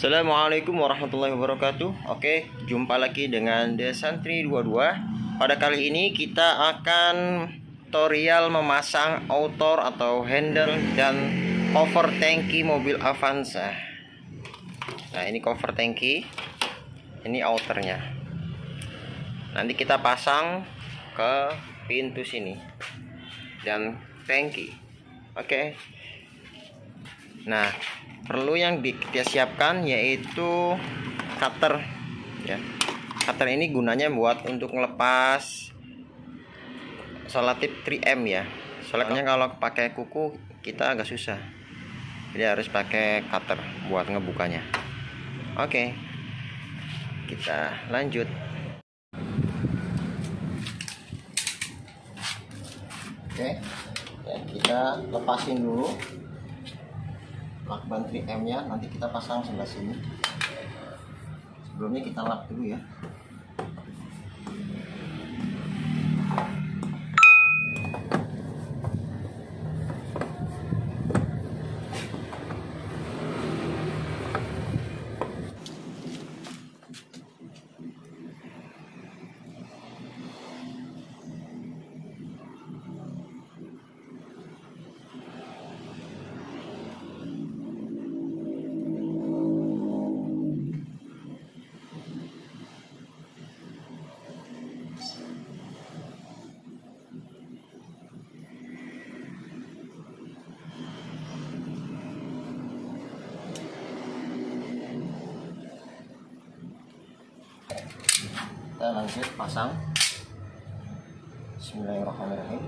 Assalamualaikum warahmatullahi wabarakatuh. Oke, jumpa lagi dengan The Santri 22 Pada kali ini kita akan tutorial memasang outer atau handle dan cover tangki mobil Avanza. Nah ini cover tangki. Ini outernya. Nanti kita pasang ke pintu sini Dan tangki. Oke. Nah perlu yang kita siapkan yaitu cutter. Ya. Cutter ini gunanya buat untuk ngelepas solatip 3M ya. Soalnya kalau pakai kuku kita agak susah. Jadi harus pakai cutter buat ngebukanya. Oke. Kita lanjut. Oke. Ya, kita lepasin dulu lakban 3M nya nanti kita pasang sebelah sini. Sebelumnya kita lap dulu ya kita lanjut pasang. Bismillahirrahmanirrahim.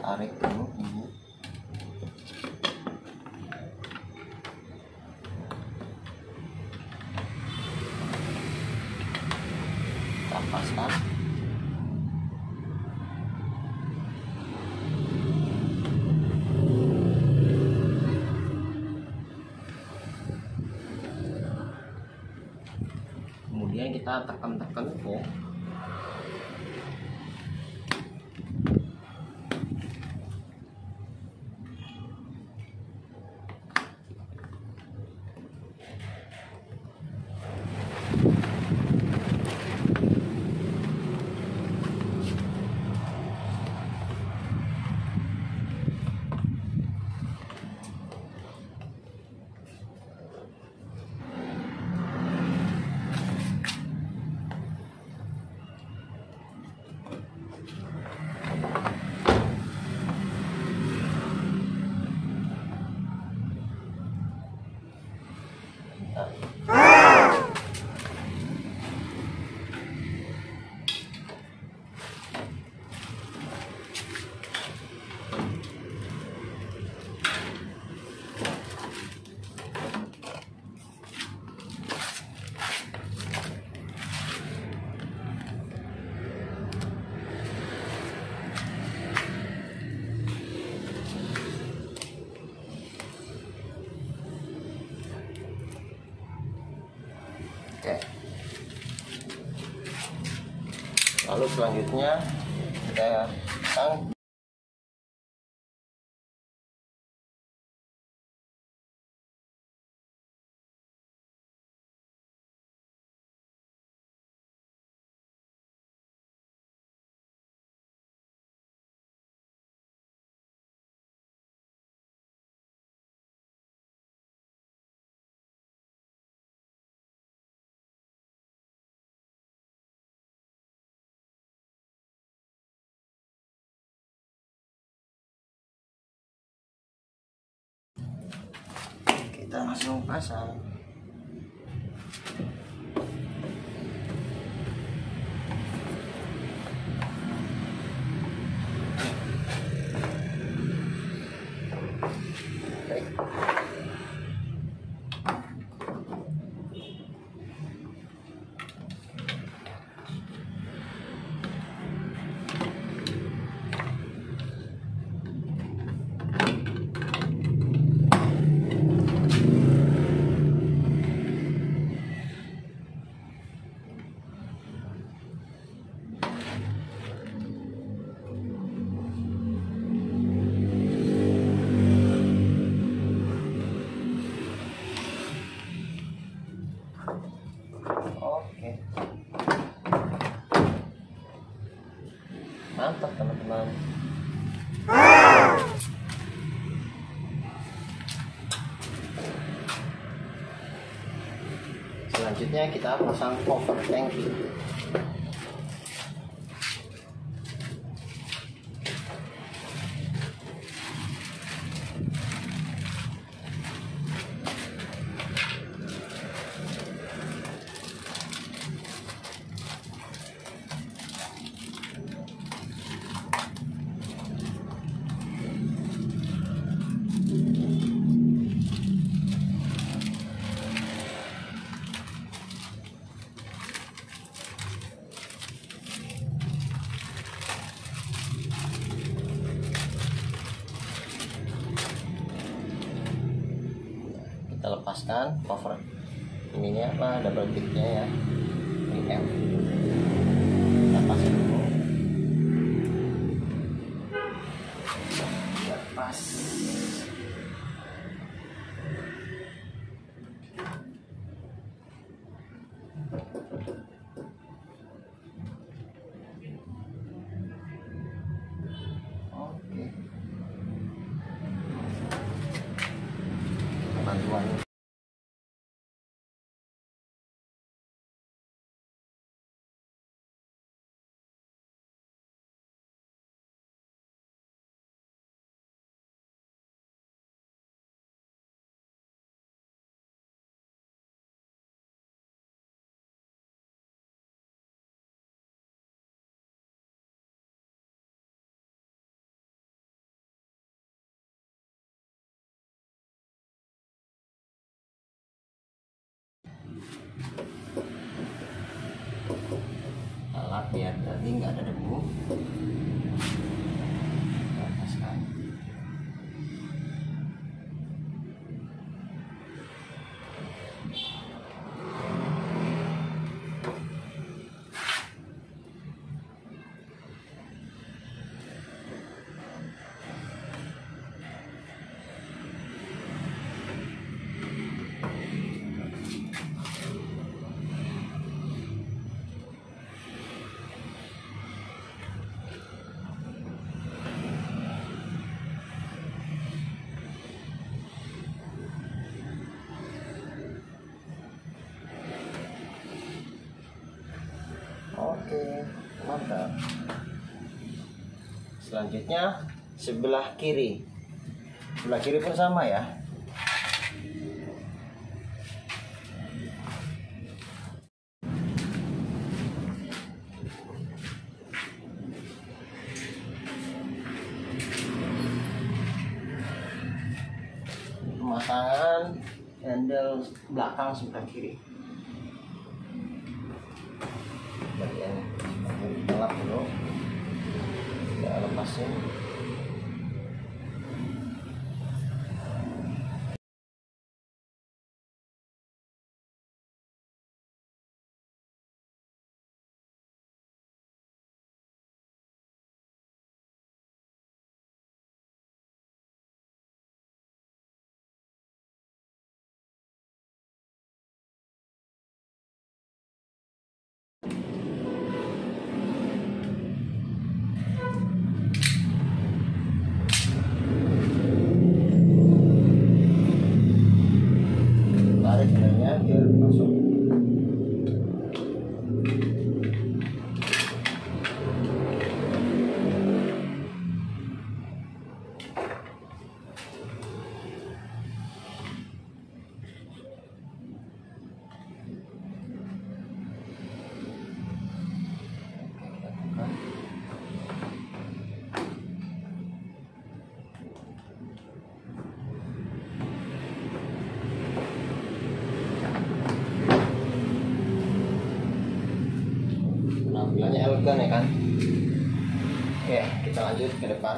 Tarik dulu ini kita pasang kemudian kita tekan-tekan ya Oke. Lalu selanjutnya kita pasang kita langsung pasang selanjutnya kita pasang cover tangki kita lepaskan cover. Ininya apa double picknya ya? Ini kita pasang dulu. Lepas bantuan biar tadi nggak ada debu Selanjutnya sebelah kiri. Sebelah kiri pun sama ya. Pemasangan handle belakang sebelah kiri. bagian gelap dulu kita lepasin elegan ya kan. Oke kita lanjut ke depan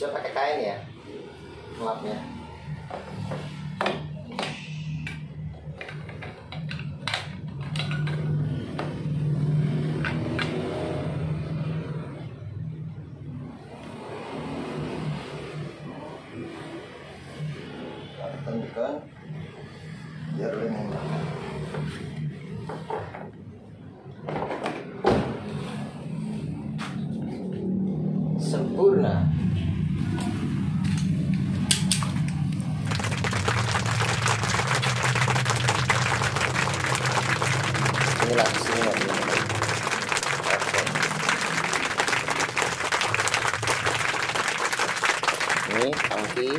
bisa pakai kain ya ngelapnya tekan biar lem sempurna inilah sini lagi ini tangki